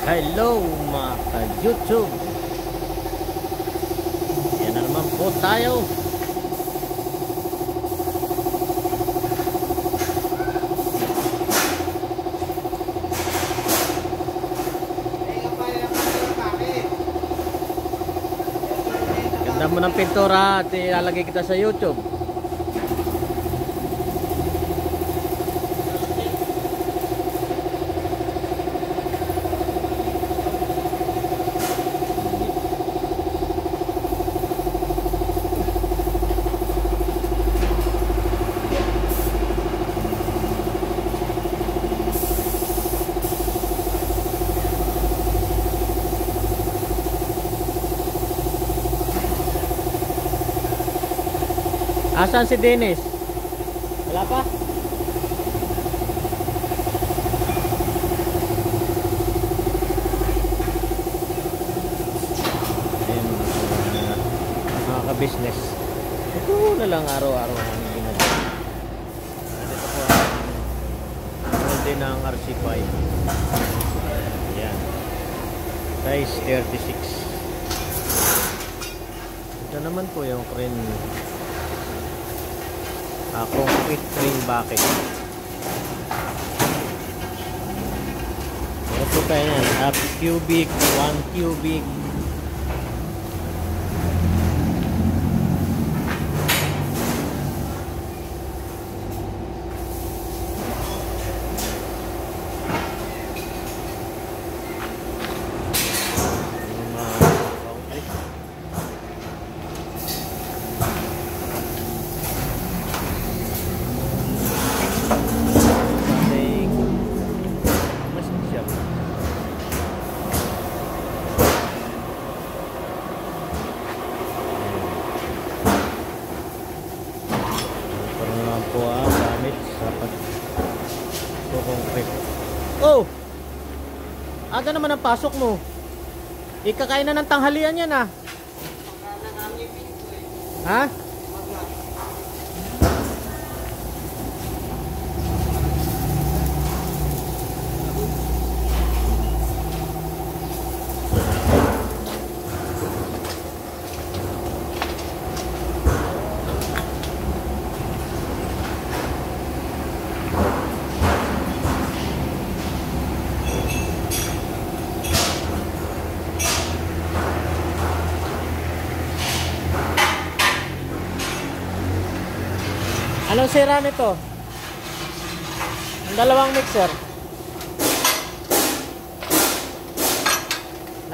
Hello mga ka-YouTube. Yan na naman po tayo. Ganda mo ng pintura at ilalagay kita sa YouTube Asan si Dennis? Wala pa? Ka-business. Ito na lang araw-araw ang ginagawa. At ito po ang molde ng RC5. Ayan. Size 36. Ito naman po yung crane uh, concrete crane bucket. Ito pa yan. Half cubic 1 cubic Yung mga concrete. Ating machine shop. Po ang gamit sa pag concrete. Oh! Aga naman ang pasok mo. Ikakain na ng tanghalian yan ah. Ha? Anong sira nito? Ang dalawang mixer.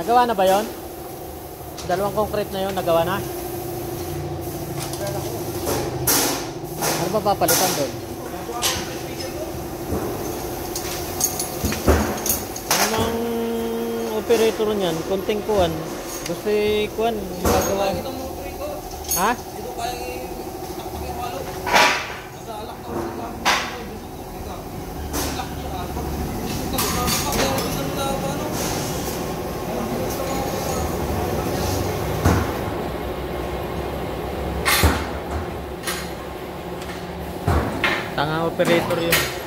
Nagawa na ba yon? Dalawang concrete na yon, nagawa na? Ano ba papalitan doon? Anong operator niyan? Kunting kuwan. Gusto kuwan, magagawa. Ha? Tanga operator yun.